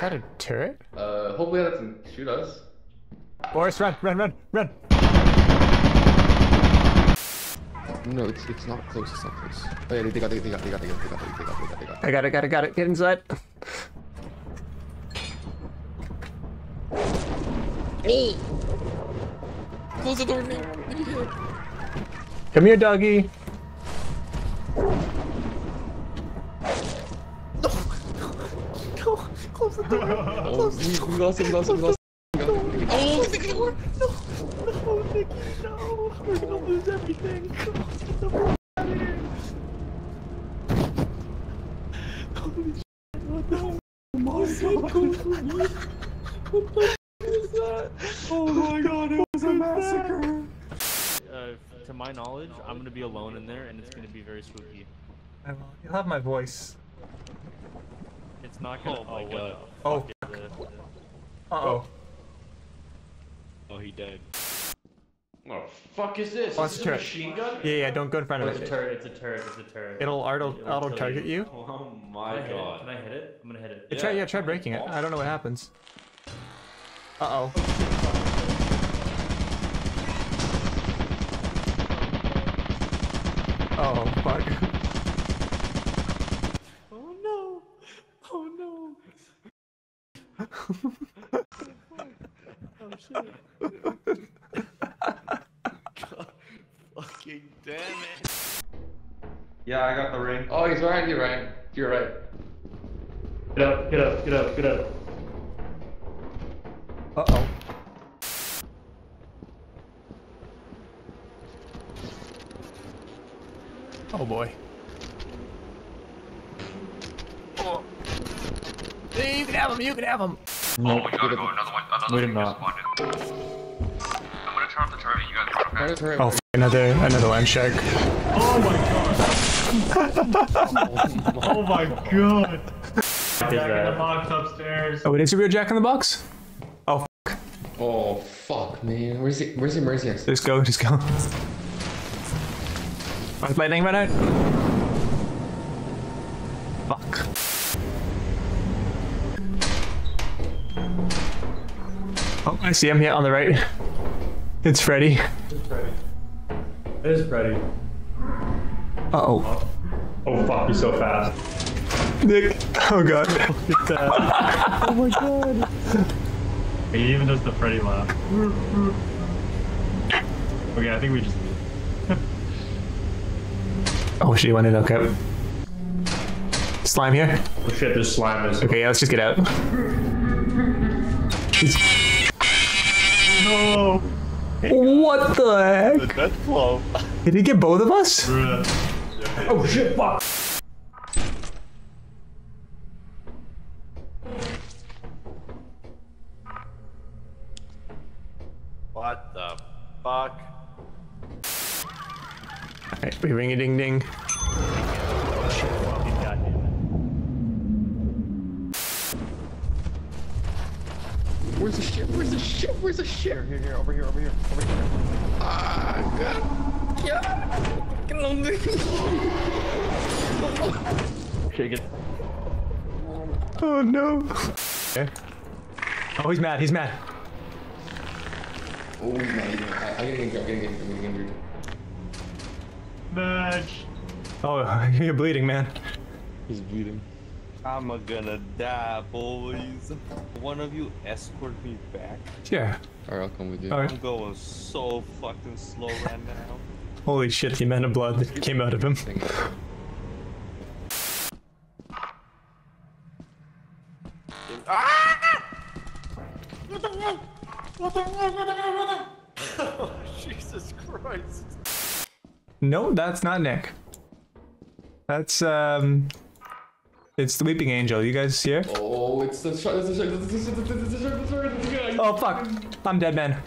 that a turret? Uh, hopefully that doesn't shoot us. Boris, run, run, run, run. No, it's it's not close. It's not close. Oh yeah, they, they got, they, they got, they got, they got, they got, they got, they got, they got. I got it, got it, got it. Get inside. Close the door now. Come here, doggy. Oh, we, we lost him, lost him, lost him. Oh, the door. Uh, to my knowledge, I'm gonna be alone in there, and it's gonna be very spooky. You'll have my voice. It's not gonna. Oh my what God. the Oh, fuck is this? Uh oh. Oh, he died. What the fuck is this? Oh, is it's this a a turret. machine gun? Yeah, yeah. Don't go in front Oh, of it's a it. turret. It's a turret. It's a turret. It'll auto It'll auto kill target you. Oh my I hit it? god. Can I hit it? I'm gonna hit it. Yeah, try, yeah, try breaking it. I don't know what happens. Uh oh. Oh fuck. Oh no! Oh no! Fucking damn it. Yeah, I got the ring. Oh, he's behind you, Ryan. To your right. Get up! Get up! Get up! Get up! Uh oh. Oh boy. Oh. Hey, You can have him. You can have him. Oh, we gotta go. Another one. Another We thing did not. spawned in. I'm gonna turn off the target. You guys run, okay? Right, right, Oh, f- another another land shark. Oh my god! Oh Jack in the box upstairs. Oh, it is a real Jack in the Box. Oh, f- Oh fuck, man. Where's the Where's the emergency exit? just go, just go. Oh, lightning run out. Fuck. Oh, I see him. Yeah, on the right. It's Freddy. It is Freddy. It is Uh oh. Oh fuck, you're so fast. Nick. Oh god. oh my god. He even does the Freddy laugh. okay, I think we just. Oh shit, he went in. Okay. Slime here. Oh shit, there's slime. Is... Okay, yeah, let's just get out. No! What the heck? Death flow. Did he get both of us? Oh shit, fuck! What the fuck? Alright, we ring a ding ding. Where's the shit? Where's the shit? Where's the shit? Here, here, here, over here, over here, over here. Ah, God. Yeah. Get on me. Shake it. Oh no. Okay. Oh, he's mad. He's mad. Oh my God. I, I'm getting injured. I'm getting injured. I'm getting injured. Match. Oh, you're bleeding, man. He's bleeding. I'm gonna die, boys. One of you escort me back. Yeah. Alright, I'll come with you. Alright. I'm going so fucking slow right now. Holy shit, the amount of blood that came out of him. Dang it. Jesus Christ. No, that's not Nick. That's, um... It's the Weeping Angel. You guys here? Oh, it's the shark. It's the shark. It's the shark. It's the shark. It's the shark. It's the shark. The shark. Oh, fuck. I'm dead, man.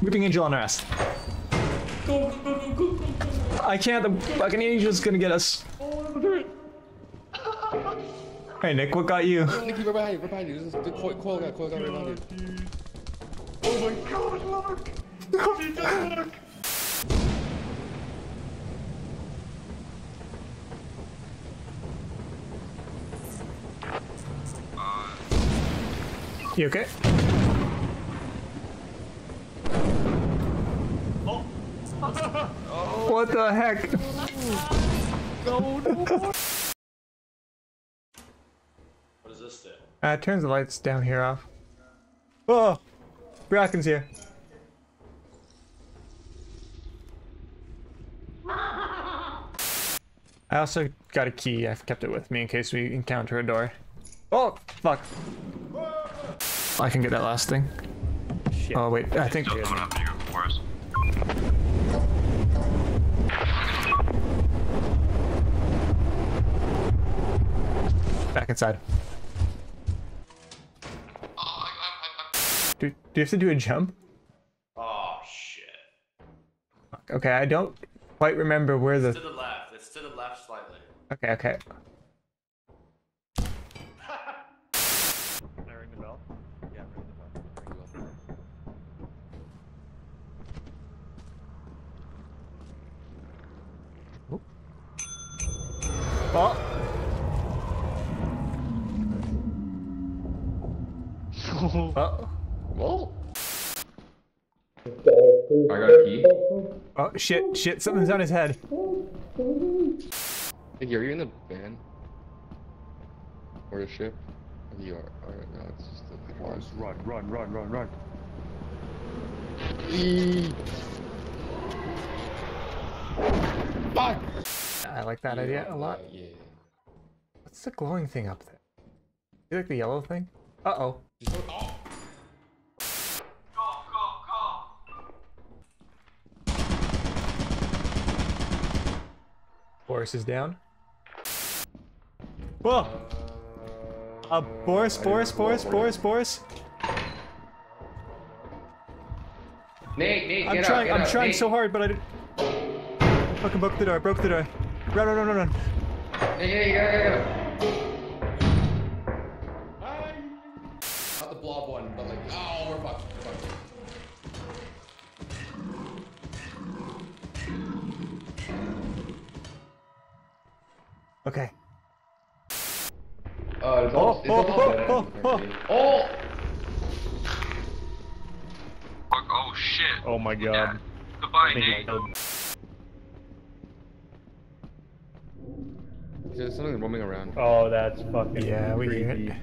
Weeping Angel on our ass. Go, go, go, go, go, go. I can't. The fucking angel's gonna get us. Hey, Nick, what got you? Nikki, we're behind you. We're behind you. This is the coil, coil guy. Coil guy right behind you. Oh my god, look! look! You okay? What the heck? What does this do? Uh, it turns the lights down here off. Oh! Bracken's here. I also got a key. I've kept it with me in case we encounter a door. Oh, fuck. I can get that last thing. Oh, wait. I think. Coming after you, Forrest. Back inside. Do, do you have to do a jump? Oh shit. Okay, I don't quite remember where To the. the left. It's to the left slightly. Okay, okay. Can I ring the bell? Yeah, ring the bell. Ring the bell. Oh! oh! Well. I got a key. Oh, shit, shit, something's on his head. Hey, are you in the van? Or the ship? You are. Alright, no, it's just the cars. Run, run, run, run, run. Fuck! I like that idea a lot. Yeah. What's the glowing thing up there? You like the yellow thing? Uh oh. Go, go, go! Boris is down. Whoa! Uh, Boris, Boris, Boris, Boris, Boris. Nate, Nate, I'm get trying, out, get I'm out, trying Nate. so hard, but I didn't. Fucking broke the door, I broke the door. Run, run, run, run, run. Yeah, yeah, you gotta, gotta, gotta. Not the blob one, but like, oh, we're fucked. We're fucked. Okay. Uh, it's all, it's oh, all oh, bad. oh, oh. oh! Fuck, oh shit. Oh my god. Goodbye, I think Nate. it killed. There's something roaming around. Oh, that's fucking Yeah, we hear creepy. it.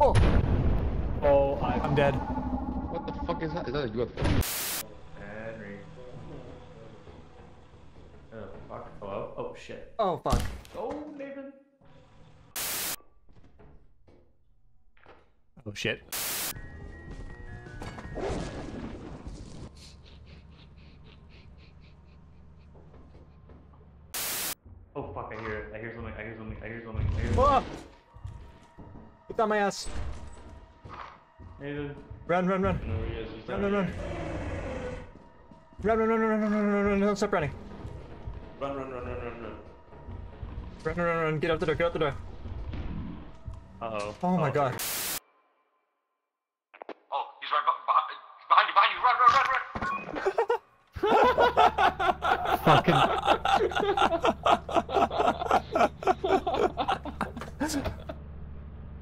Oh, Oh, I. I'm dead. What the fuck is that? Is that a UFO? Henry. Oh, fuck. Hello? Oh, shit. Oh, fuck. Oh, Nathan. Oh, shit. Oh fuck, I hear it. I hear something, I hear something, I hear something, I hear something. Get down my ass. Nathan. Run, run, run. run, yes, run, run, run. Run, run, run, run, run, run, run, run, don't stop running. Run, run, run, run, run, run. Run, run, run, run, get out the door, get out the door. Uh-oh. Oh, oh my god. Oh, he's right behind, behind you, behind you, run, run, run, run! Fucking...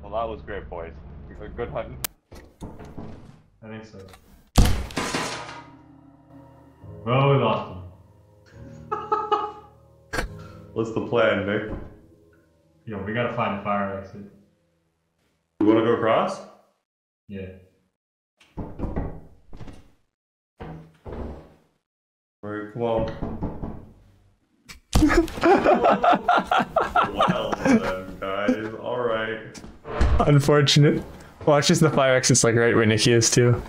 Well, that was great, boys. Good- Good hunting. I think so. Well, we lost him. What's the plan, Nick? Yo, we gotta find a fire exit. You want to go across? Yeah. Alright, come on. Well guys. Alright. Unfortunate. Watch as the fire exit's like right where Nikki is too.